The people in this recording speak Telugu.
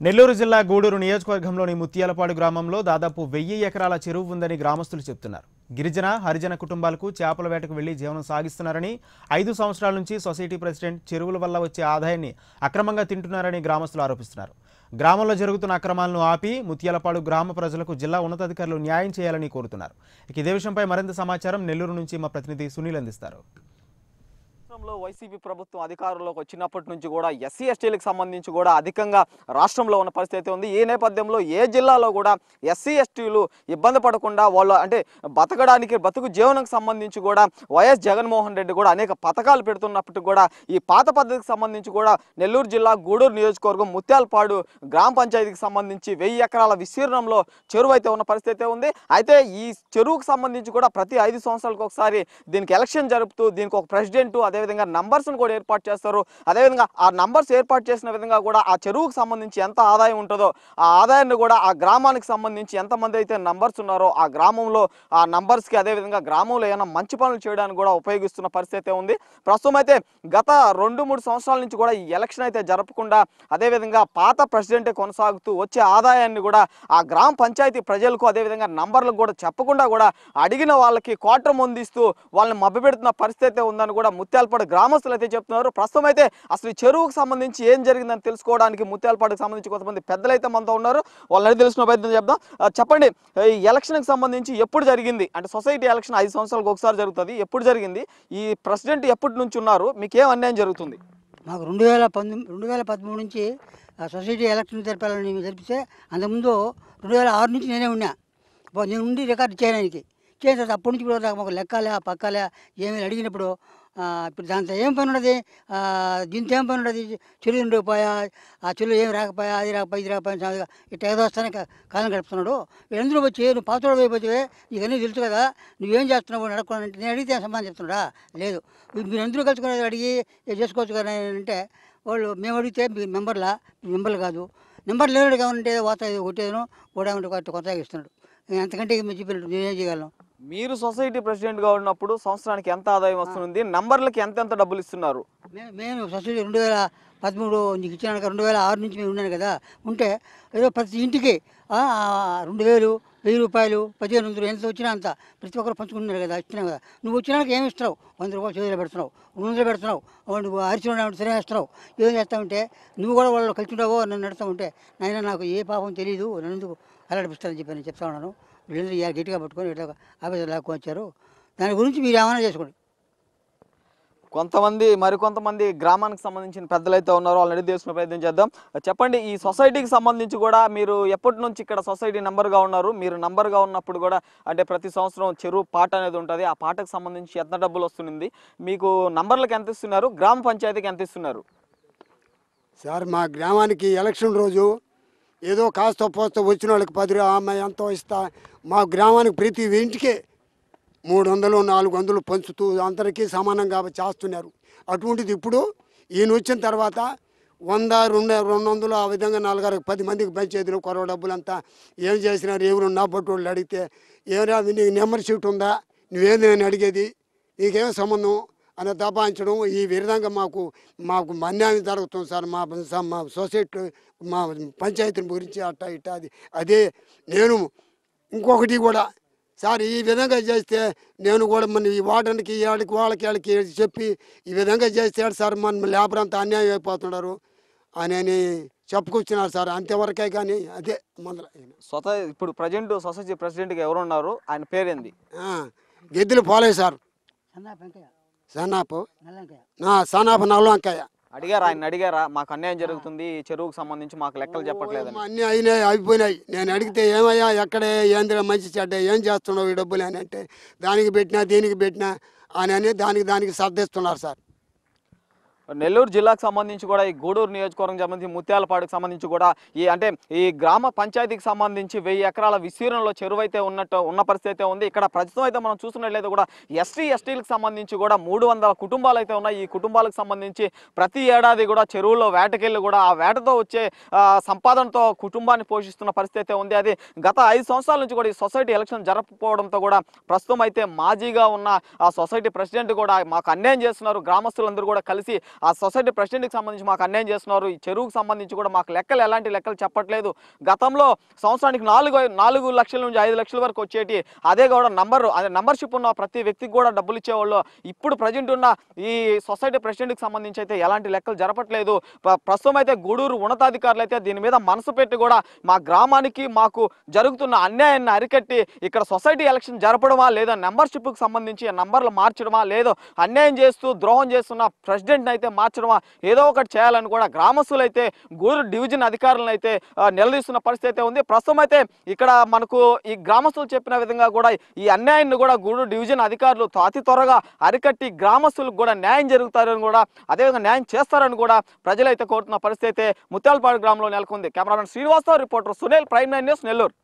నెల్లూరు జిల్లా గూడూరు నియోజకవర్గంలోని ముత్యాలపాడు గ్రామంలో దాదాపు వెయ్యి ఎకరాల చెరువు ఉందని గ్రామస్తులు చెబుతున్నారు గిరిజన హరిజన కుటుంబాలకు చేపల వేటకు వెళ్ళి జీవనం సాగిస్తున్నారని ఐదు సంవత్సరాల నుంచి సొసైటీ ప్రెసిడెంట్ చెరువుల వల్ల వచ్చే ఆదాయాన్ని అక్రమంగా తింటున్నారని గ్రామస్తులు ఆరోపిస్తున్నారు. గ్రామంలో జరుగుతున్న అక్రమాలను ఆపి ముత్యాలపాడు గ్రామ ప్రజలకు జిల్లా ఉన్నతాధికారులు న్యాయం చేయాలని కోరుతున్నారు. ఇక ఇదే విషయంపై మరింత సమాచారం నెల్లూరు నుంచి మా ప్రతినిధి సునీల్ అందిస్తారు. రాష్ట్రంలో వైసీపీ ప్రభుత్వం అధికారంలోకి వచ్చినప్పటి నుంచి కూడా ఎస్సీ ఎస్టీలకు సంబంధించి కూడా అధికంగా రాష్ట్రంలో ఉన్న పరిస్థితి ఉంది. ఈ నేపథ్యంలో ఏ జిల్లాలో కూడా ఎస్సీ ఎస్టీలు ఇబ్బంది పడకుండా వాళ్ళు అంటే బతకడానికి బతుకు జీవనంకి సంబంధించి కూడా వైఎస్ జగన్మోహన్ రెడ్డి కూడా అనేక పథకాలు పెడుతున్నప్పటికీ కూడా ఈ పాత పద్ధతికి సంబంధించి కూడా నెల్లూరు జిల్లా గూడూరు నియోజకవర్గం ముత్యాలపాడు గ్రామ పంచాయతీకి సంబంధించి వెయ్యి ఎకరాల విస్తీర్ణంలో చెరువు అయితే ఉన్న పరిస్థితి ఉంది. అయితే ఈ చెరువుకు సంబంధించి కూడా ప్రతి ఐదు సంవత్సరాలకు ఒకసారి దీనికి ఎలక్షన్ జరుపుతూ దీనికి ఒక ప్రెసిడెంట్ అదేవిధంగా నంబర్స్ను కూడా ఏర్పాటు చేస్తారు. అదేవిధంగా ఆ నంబర్స్ ఏర్పాటు చేసిన విధంగా కూడా ఆ చెరువుకు సంబంధించి ఎంత ఆదాయం ఉంటుందో ఆ ఆదాయాన్ని కూడా ఆ గ్రామానికి సంబంధించి ఎంతమంది అయితే నంబర్స్ ఉన్నారో ఆ గ్రామంలో ఆ నంబర్స్కి అదేవిధంగా గ్రామంలో ఏమైనా మంచి పనులు చేయడానికి కూడా ఉపయోగిస్తున్న పరిస్థితి ఉంది. ప్రస్తుతం అయితే గత రెండు మూడు సంవత్సరాల నుంచి కూడా ఈ ఎలక్షన్ అయితే జరపకుండా అదేవిధంగా పాత ప్రెసిడెంటే కొనసాగుతూ వచ్చే ఆదాయాన్ని కూడా ఆ గ్రామ పంచాయతీ ప్రజలకు అదేవిధంగా నంబర్లకు కూడా చెప్పకుండా కూడా అడిగిన వాళ్ళకి క్వార్టర్ ముందిస్తూ వాళ్ళని మభ్యపెడుతున్న పరిస్థితి అయితే ఉందని కూడా ముత్యాల ముత్యాలపాడు గ్రామస్తులు అయితే చెప్తున్నారు. ప్రస్తుతం అయితే అసలు ఈ చెరువుకు సంబంధించి ఏం జరిగిందని తెలుసుకోవడానికి ముత్యాలపాడుకు సంబంధించి కొంతమంది పెద్దలు అయితే మనతో ఉన్నారు. వాళ్ళని తెలుసుకున్న ప్రయత్నం చెప్దాం చెప్పండి ఈ ఎలక్షన్కి సంబంధించి ఎప్పుడు జరిగింది? అంటే సొసైటీ ఎలక్షన్ ఐదు సంవత్సరాలకు ఒకసారి జరుగుతుంది. ఎప్పుడు జరిగింది? ఈ ప్రెసిడెంట్ ఎప్పటి నుంచి ఉన్నారు? మీకు ఏం అన్యాయం జరుగుతుంది? మాకు రెండు వేల పంతొమ్మిది రెండు వేల పదమూడు నుంచి సొసైటీ ఎలక్షన్ జరిపాలని జరిపితే అంతకుముందు రెండు వేల ఆరు నుంచి నేనే ఉన్నా. నేను ఉండి రికార్డు చేయడానికి. చేసిన తర్వాత అప్పటి నుంచి కూడా మాకు లెక్కలే పక్కలే ఏమైనా అడిగినప్పుడు ఇప్పుడు దాంతో ఏం పని ఉండదు దీంతో ఏం పని ఉండదు చెరువు ఉండిపోయా ఆ చెరువు ఏం రాకపోయా అది రాకపోయా ఇది రాకపోయా ఇట్లా ఏదో వస్తానే కాలం గడుపుతున్నాడు. వీళ్ళందరూ వచ్చి నువ్వు పాతోడు అయిపోతే నీకు అన్నీ తెలుసు కదా నువ్వేం చేస్తున్నావు నడకుండా నేను అడిగితే సమాధానం చెప్తున్నాడా? లేదు. మీరు అందరూ కలుసుకుని అడిగి చేసుకోవచ్చు కదా అని అంటే వాళ్ళు మేము అడిగితే మీ మెంబర్లా? మెంబర్లు కాదు. నెంబర్ లేడు కావాలంటే వాత కొట్టేదను కూడా ఉంటే కొత్త కొత్తగా ఇస్తున్నాడు. అంతకంటే మేము చెప్పినట్టు నేనేం చేయగలను? మీరు సొసైటీ ప్రెసిడెంట్గా ఉన్నప్పుడు సంవత్సరానికి ఎంత ఆదాయం వస్తుంది? నంబర్లకి ఎంత ఎంత డబ్బులు ఇస్తున్నారు? మేము సబ్సిడీ రెండు వేల పదమూడు నీకు ఇచ్చినాక రెండు వేల ఆరు నుంచి మేము ఉన్నాను కదా ఉంటే ఏదో ప్రతి ఇంటికి రెండు వేలు వెయ్యి రూపాయలు పదిహేను వందలు ఎంత వచ్చినా అంత ప్రతి ఒక్కరు పంచుకుంటున్నారు కదా ఇచ్చినావు కదా. నువ్వు వచ్చినాక ఏమి ఇస్తున్నావు? వంద రూపాయలు చేతిలో పెడుతున్నావు రెండు వందలు పెడుతున్నావు నువ్వు అరిచి సరే వేస్తున్నావు. ఏం చేస్తావంటే నువ్వు కూడా వాళ్ళు కలిసి ఉండవో నన్ను నడుస్తూ ఉంటే నాయన నాకు ఏ పాపం తెలియదు నన్ను ఎందుకు అలడిపిస్తానని చెప్పి నేను చెప్తా ఉన్నాను. ఇవాళ గట్టిగా పట్టుకొని ఇట్లా ఆఫీసర్ లాక్కొని వచ్చారు. దాని గురించి మీరు ఏమైనా చేసుకోండి. కొంతమంది మరికొంతమంది గ్రామానికి సంబంధించిన పెద్దలు అయితే ఉన్నారో వాళ్ళని తెలుసుకునే ప్రయత్నం చేద్దాం. చెప్పండి ఈ సొసైటీకి సంబంధించి కూడా మీరు ఎప్పటి నుంచి ఇక్కడ సొసైటీ నంబర్గా ఉన్నారు? మీరు నంబర్గా ఉన్నప్పుడు కూడా అంటే ప్రతి సంవత్సరం చెరువు పాట అనేది ఉంటుంది. ఆ పాటకు సంబంధించి ఎంత డబ్బులు వస్తుంది మీకు నంబర్లకు ఎంత ఇస్తున్నారు? గ్రామ పంచాయతీకి ఎంత ఇస్తున్నారు? సార్ మా గ్రామానికి ఎలక్షన్ రోజు ఏదో కాస్త పోస్త వచ్చిన వాళ్ళకి పది ఆమె ఎంతో ఇస్తా. మా గ్రామానికి ప్రతి ఇంటికి మూడు వందలు నాలుగు వందలు పంచుతూ అందరికీ సమానంగా చేస్తున్నారు. అటువంటిది ఇప్పుడు ఈయన వచ్చిన తర్వాత వంద రెండు రెండు వందలు ఆ విధంగా నాలుగారు పది మందికి పంచేది కొరవ డబ్బులంతా ఏం చేసినారు ఎవరు నా పట్టు వాళ్ళు అడిగితే ఏమైనా నీకు నెంబర్ షీట్ ఉందా? నువ్వేంది నేను అడిగేది? నీకేం సంబంధం? అని దబాయించడం ఈ విధంగా మాకు మాకు అన్యాయం జరుగుతుంది సార్. మా స- మా సొసైటీ మా పంచాయతీ గురించి అట్టా ఇట్టా అది అదే నేను ఇంకొకటి కూడా సార్ ఈ విధంగా చేస్తే నేను కూడా మన ఈ వార్డన్కి వాళ్ళకి వాళ్ళకి వాళ్ళకి చెప్పి ఈ విధంగా చేస్తే సార్ మన లేబర్ అంతా అన్యాయం అయిపోతున్నారు అని అని చెప్పుకొచ్చినారు సార్. అంతవరకే కానీ అదే మొదల సొస ఇప్పుడు ప్రజెంట్ సొసైటీ ప్రెసిడెంట్గా ఎవరు ఉన్నారు ఆయన పేరేంది? గెద్దులు పోలే సార్. నా సన్నాపు నల్లవంకాయ. అడిగారా ఆయన అడిగారా? మాకు అన్యాయం జరుగుతుంది చెరువుకు సంబంధించి మాకు లెక్కలు చెప్పట్లేదని. ఓ, అన్నీ అయినాయి అయిపోయినాయి. నేను అడిగితే ఏమయ్యా ఎక్కడే ఏందిరా మంచి చెడ్డ ఏం చేస్తున్నావు ఈ డబ్బులు అని అంటే దానికి పెట్టినా దీనికి పెట్టినా అని అని దానికి దానికి సర్దిస్తున్నారు సార్. నెల్లూరు జిల్లాకు సంబంధించి కూడా ఈ గూడూరు నియోజకవర్గం సంబంధించి ముత్యాలపాడుకు సంబంధించి కూడా ఈ అంటే ఈ గ్రామ పంచాయతీకి సంబంధించి వెయ్యి ఎకరాల విస్తీర్ణంలో చెరువు అయితే ఉన్నట్టు ఉన్న పరిస్థితి అయితే ఉంది. ఇక్కడ ప్రస్తుతం అయితే మనం చూస్తున్నట్లయితే కూడా ఎస్టీ ఎస్టీలకు సంబంధించి కూడా మూడు వందల కుటుంబాలు అయితే ఉన్నాయి. ఈ కుటుంబాలకు సంబంధించి ప్రతి ఏడాది కూడా చెరువుల్లో వేటకెళ్ళి కూడా ఆ వేటతో వచ్చే సంపాదనతో కుటుంబాన్ని పోషిస్తున్న పరిస్థితి అయితే ఉంది. అది గత ఐదు సంవత్సరాల నుంచి కూడా ఈ సొసైటీ ఎలక్షన్ జరపకపోవడంతో కూడా ప్రస్తుతం అయితే మాజీగా ఉన్న ఆ సొసైటీ ప్రెసిడెంట్ కూడా మాకు అన్యాయం చేస్తున్నారు. గ్రామస్తులందరూ కూడా కలిసి ఆ సొసైటీ ప్రెసిడెంట్కి సంబంధించి మాకు అన్యాయం చేస్తున్నారు. ఈ చెరువుకు సంబంధించి కూడా మాకు లెక్కలు ఎలాంటి లెక్కలు చెప్పట్లేదు. గతంలో సంవత్సరానికి నాలుగు నాలుగు లక్షల నుంచి ఐదు లక్షల వరకు వచ్చేటి అదే కూడా నంబర్ అదే నంబర్షిప్ ఉన్న ప్రతి వ్యక్తికి కూడా డబ్బులు ఇచ్చేవాళ్ళు. ఇప్పుడు ప్రజెంట్ ఉన్న ఈ సొసైటీ ప్రెసిడెంట్కి సంబంధించి అయితే ఎలాంటి లెక్కలు జరపట్లేదు. ప్రస్తుతం అయితే గూడూరు ఉన్నతాధికారులు అయితే దీని మీద మనసు పెట్టి కూడా మా గ్రామానికి మాకు జరుగుతున్న అన్యాయాన్ని అరికట్టి ఇక్కడ సొసైటీ ఎలక్షన్ జరపడమా లేదా మెంబర్షిప్కి సంబంధించి నంబర్లు మార్చడమా లేదో అన్యాయం చేస్తూ ద్రోహం చేస్తున్న ప్రెసిడెంట్ని అయితే మార్చడమా? ఏదో ఒకటి చేయాలని కూడా గ్రామస్తులు అయితే గూడూరు డివిజన్ అధికారులను అయితే నిలదీస్తున్న పరిస్థితి అయితే ఉంది. ప్రస్తుతం అయితే ఇక్కడ మనకు ఈ గ్రామస్తులు చెప్పిన విధంగా కూడా ఈ అన్యాయాన్ని కూడా గూడూరు డివిజన్ అధికారులు అతి త్వరగా అరికట్టి గ్రామస్తులకు కూడా న్యాయం జరుగుతారని కూడా అదేవిధంగా న్యాయం చేస్తారని కూడా ప్రజలైతే కోరుతున్న పరిస్థితి అయితే ముత్యాలపాడు గ్రామంలో నెలకొంది. Cameraman Srinivasarao reporter Sunil prime nine news Nellore.